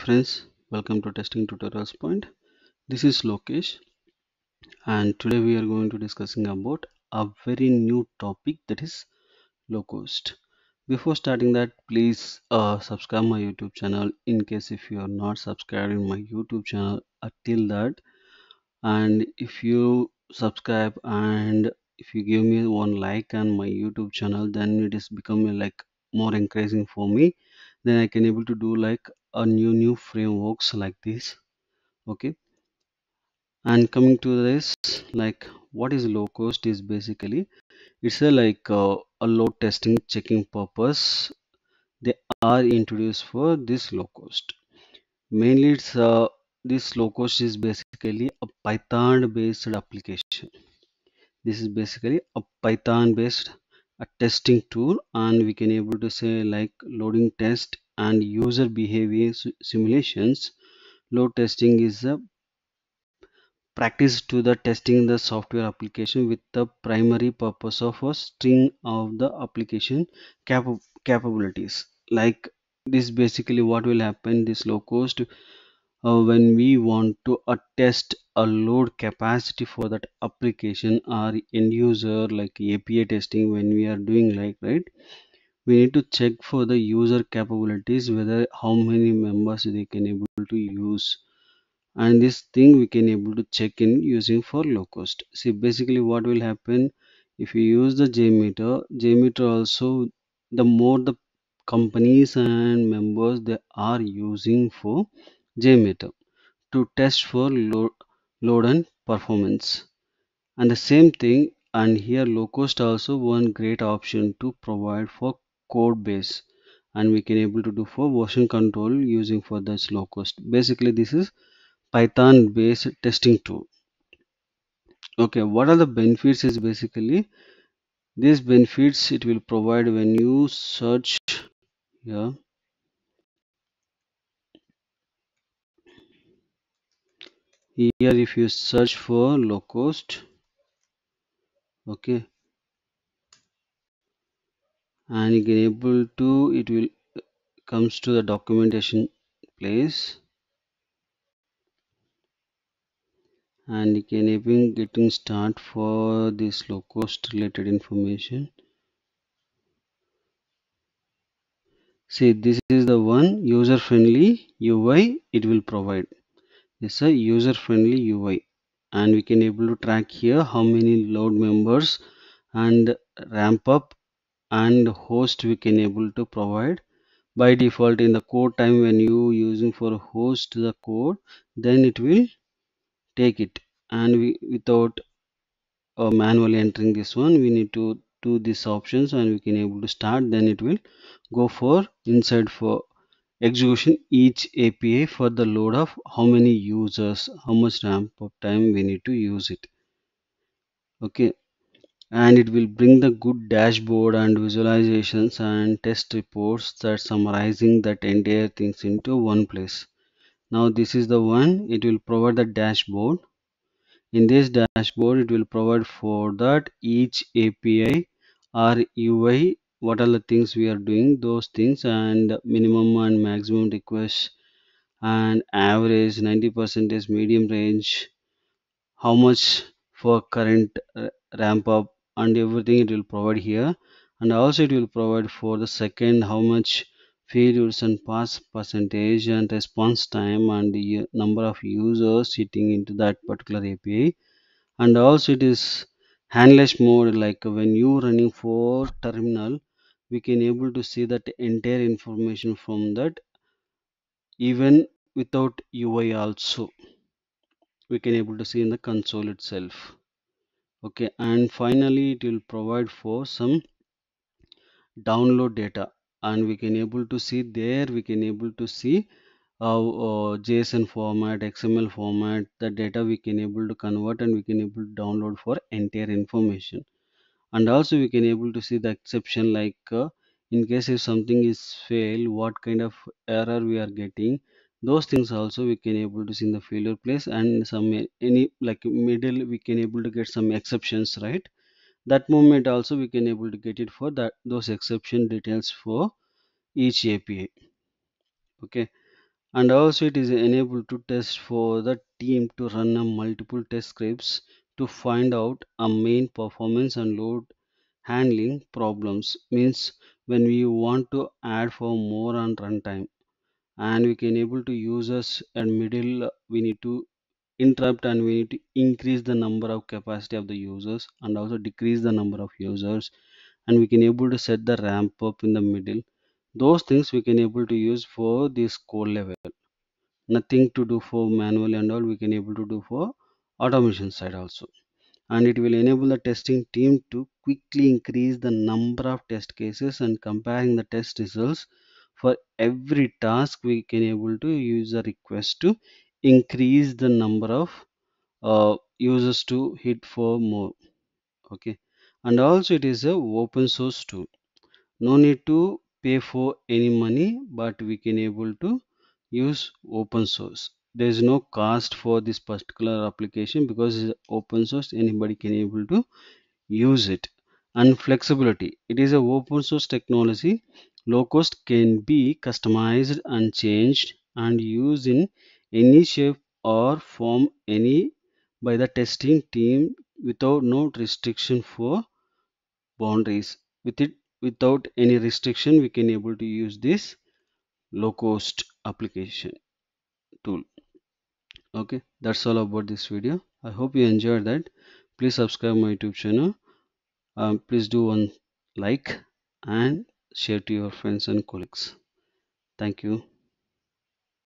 friends, welcome to Testing Tutorials Point. This is Lokesh and today we are going to discussing about a very new topic that is Locust. Before starting that, please uh, subscribe my YouTube channel in case if you are not subscribed in my YouTube channel until that and if you subscribe and if you give me one like on my YouTube channel then it is becoming like more encouraging for me then I can able to do like a new new frameworks like this okay? And coming to this like what is Locust is basically it's a like uh, a load testing checking purpose they are introduced for this Locust. Mainly it's uh, this Locust is basically a python based application. This is basically a python based a testing tool and we can able to say like loading test and user behavior simulations. Load testing is a practice to the testing the software application with the primary purpose of a string of the application cap capabilities. Like this basically what will happen this low cost uh, when we want to uh, test a load capacity for that application or end user like api testing when we are doing like right we need to check for the user capabilities whether how many members they can able to use. And this thing we can able to check in using for Locust. See basically what will happen if you use the jmeter jmeter also the more the companies and members they are using for jmeter to test for load, load and performance. And the same thing and here Locust also one great option to provide for code base and we can able to do for version control using for this Locust. Basically this is python based testing tool. Okay what are the benefits is basically these benefits it will provide when you search here. Here if you search for Locust okay and you can able to it will comes to the documentation place. And you can even getting start for this Locust related information. See this is the one user friendly ui it will provide. Is a user friendly ui and we can able to track here how many load members and ramp up and host we can able to provide. By default in the code time when you using for host the code then it will take it. And we without uh, manually entering this one we need to do these options and we can able to start. Then it will go for inside for execution each API for the load of how many users how much ramp up time we need to use it. Okay and it will bring the good dashboard and visualizations and test reports that summarizing that entire things into one place. Now this is the one. It will provide the dashboard. In this dashboard it will provide for that each api or ui what are the things we are doing those things and minimum and maximum requests and average 90 percent is medium range. How much for current uh, ramp up and everything it will provide here. And also it will provide for the second how much failures and pass percentage and response time and the number of users sitting into that particular api and also it is handless mode like when you running for terminal we can able to see that entire information from that even without ui also. We can able to see in the console itself okay and finally it will provide for some download data. And we can able to see there we can able to see uh, uh, json format xml format the data we can able to convert and we can able to download for entire information. And also we can able to see the exception like uh, in case if something is fail what kind of error we are getting those things also we can able to see in the failure place and some any like middle we can able to get some exceptions right? That moment also we can able to get it for that those exception details for each api okay? And also it is enabled to test for the team to run a multiple test scripts to find out a main performance and load handling problems. Means when we want to add for more on runtime and we can able to use us at middle we need to interrupt and we need to increase the number of capacity of the users and also decrease the number of users. And we can able to set the ramp up in the middle. Those things we can able to use for this core level. Nothing to do for manual and all we can able to do for automation side also. And it will enable the testing team to quickly increase the number of test cases and comparing the test results for every task we can able to use a request to increase the number of uh, users to hit for more okay? And also it is a open source tool. No need to pay for any money but we can able to use open source. There is no cost for this particular application because it's open source anybody can able to use it. And flexibility. It is a open source technology Locust can be customized and changed and used in any shape or form any by the testing team without no restriction for boundaries. With it without any restriction we can able to use this Locust application tool. Okay that's all about this video. I hope you enjoyed that. Please subscribe my youtube channel. Um, please do one like and share to your friends and colleagues. Thank you